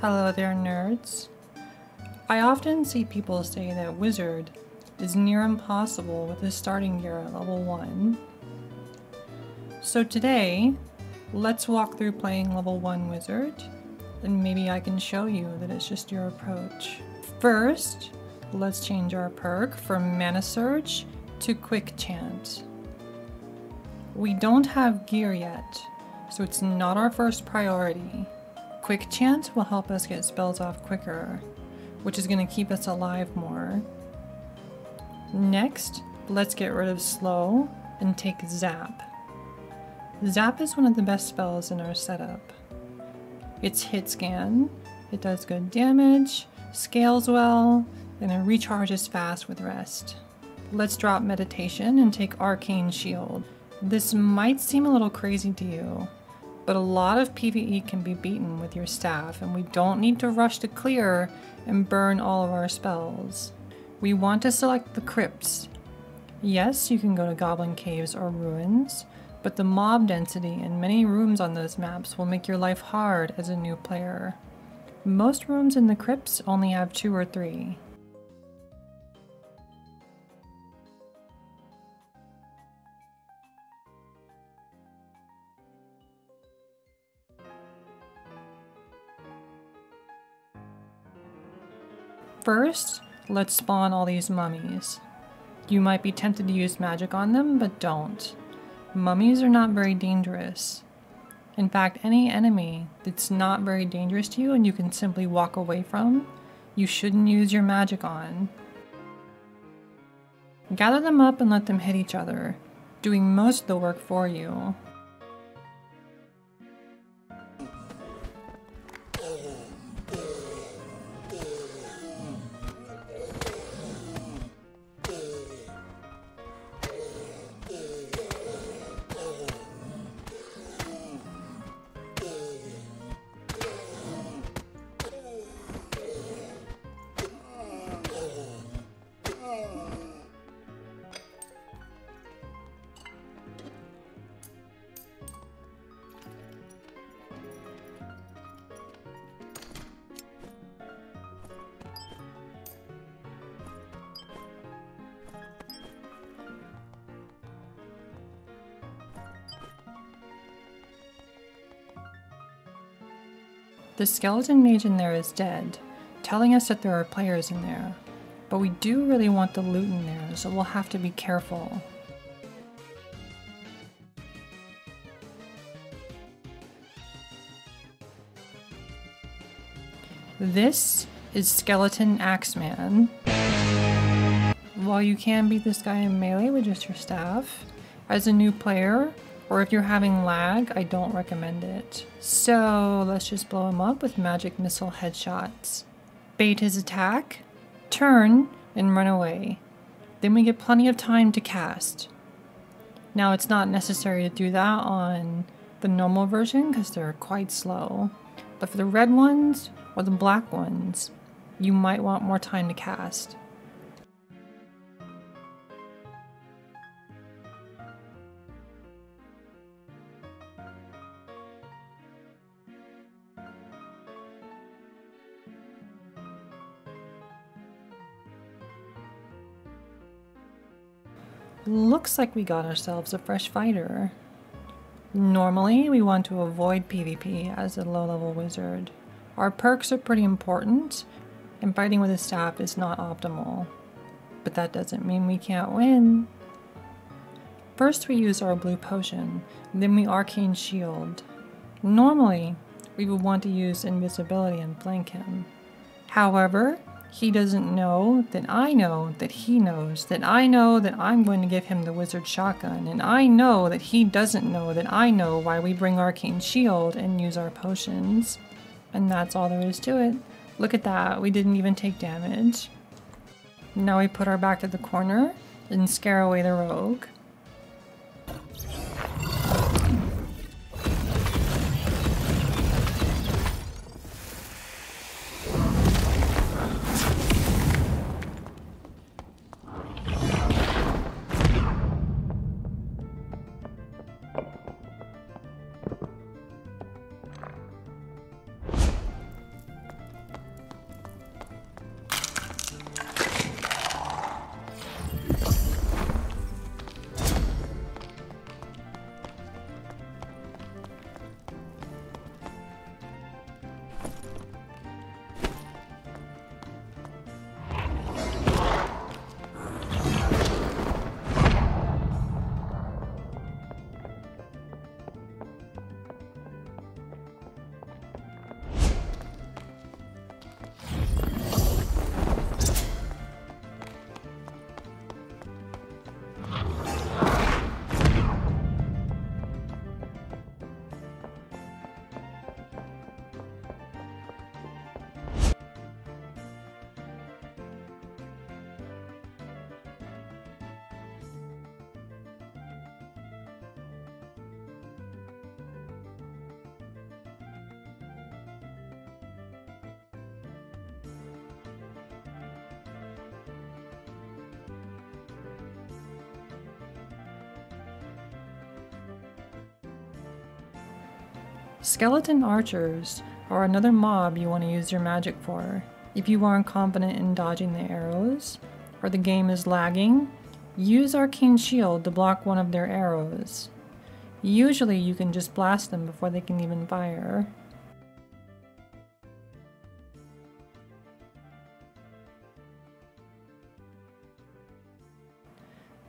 Hello there, nerds. I often see people say that Wizard is near impossible with a starting gear at level 1. So today, let's walk through playing level 1 Wizard, and maybe I can show you that it's just your approach. First, let's change our perk from Mana Surge to Quick Chant. We don't have gear yet, so it's not our first priority. Quick Chant will help us get spells off quicker, which is going to keep us alive more. Next, let's get rid of Slow and take Zap. Zap is one of the best spells in our setup. It's hit scan, it does good damage, scales well, and it recharges fast with rest. Let's drop Meditation and take Arcane Shield. This might seem a little crazy to you, but a lot of PvE can be beaten with your staff, and we don't need to rush to clear and burn all of our spells. We want to select the crypts. Yes, you can go to Goblin Caves or Ruins, but the mob density and many rooms on those maps will make your life hard as a new player. Most rooms in the crypts only have two or three. First, let's spawn all these mummies. You might be tempted to use magic on them, but don't. Mummies are not very dangerous. In fact, any enemy that's not very dangerous to you and you can simply walk away from, you shouldn't use your magic on. Gather them up and let them hit each other, doing most of the work for you. The skeleton mage in there is dead, telling us that there are players in there. But we do really want the loot in there, so we'll have to be careful. This is Skeleton Axeman. While you can beat this guy in melee with just your staff, as a new player, or if you're having lag, I don't recommend it. So let's just blow him up with magic missile headshots. Bait his attack, turn, and run away. Then we get plenty of time to cast. Now it's not necessary to do that on the normal version because they're quite slow. But for the red ones or the black ones, you might want more time to cast. Looks like we got ourselves a fresh fighter. Normally, we want to avoid PvP as a low-level wizard. Our perks are pretty important, and fighting with a staff is not optimal. But that doesn't mean we can't win. First we use our blue potion, then we arcane shield. Normally, we would want to use invisibility and flank him. However, he doesn't know that I know that he knows that I know that I'm going to give him the wizard shotgun, and I know that he doesn't know that I know why we bring Arcane Shield and use our potions. And that's all there is to it. Look at that, we didn't even take damage. Now we put our back to the corner and scare away the rogue. Skeleton archers are another mob you want to use your magic for. If you aren't confident in dodging the arrows, or the game is lagging, use Arcane Shield to block one of their arrows. Usually you can just blast them before they can even fire.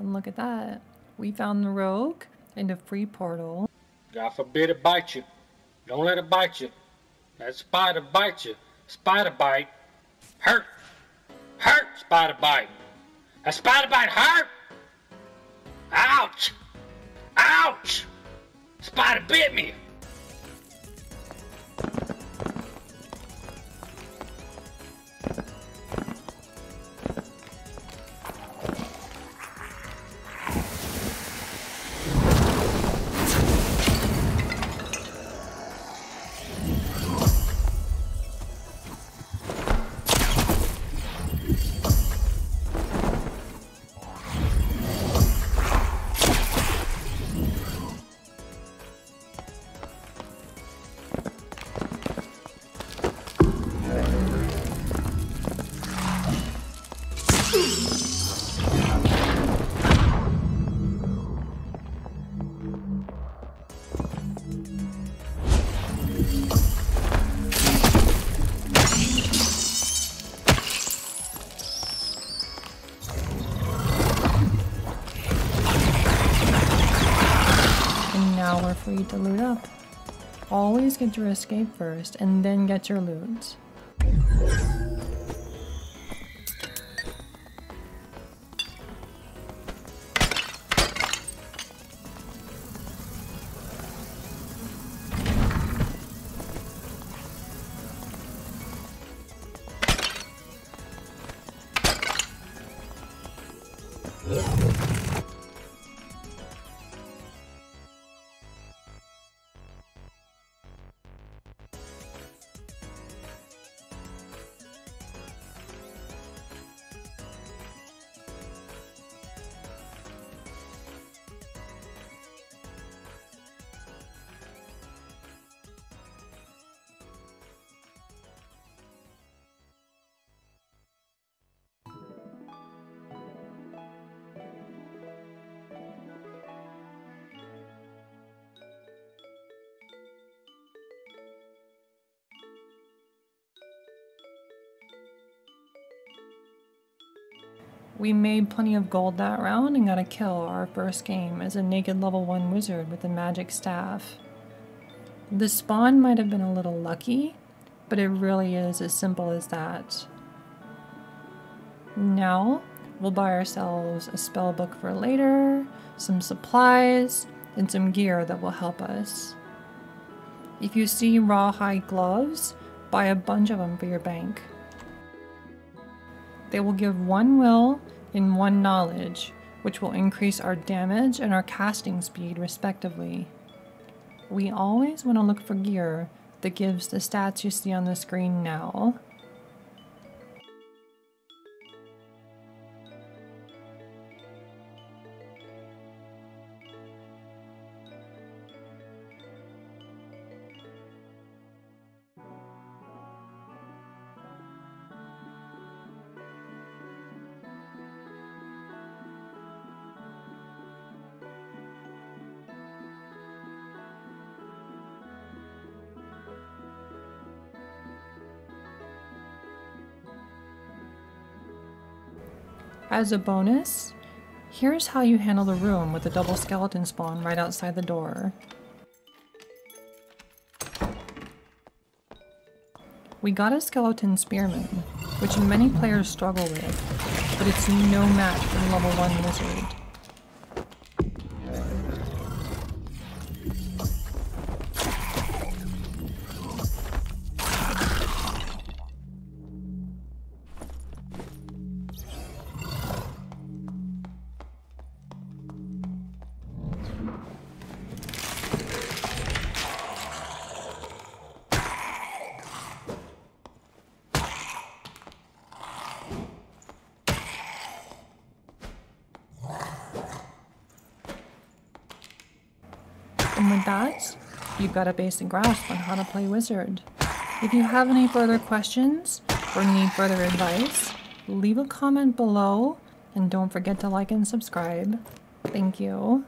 And look at that. We found the rogue and a free portal. God forbid it bite you. Don't let it bite you. That spider bite you. Spider bite. Hurt. Hurt, spider bite. A spider bite hurt. Ouch. Ouch. Spider bit me. For you to loot up. Always get your escape first, and then get your loot. We made plenty of gold that round and got a kill our first game as a naked level 1 wizard with a magic staff. The spawn might have been a little lucky, but it really is as simple as that. Now, we'll buy ourselves a spell book for later, some supplies, and some gear that will help us. If you see rawhide gloves, buy a bunch of them for your bank. They will give one will and one knowledge, which will increase our damage and our casting speed respectively. We always want to look for gear that gives the stats you see on the screen now. As a bonus, here's how you handle the room with a double skeleton spawn right outside the door. We got a skeleton spearman, which many players struggle with, but it's no match for level 1 wizard. And with that, you've got a basic grasp on how to play Wizard. If you have any further questions or need further advice, leave a comment below and don't forget to like and subscribe. Thank you.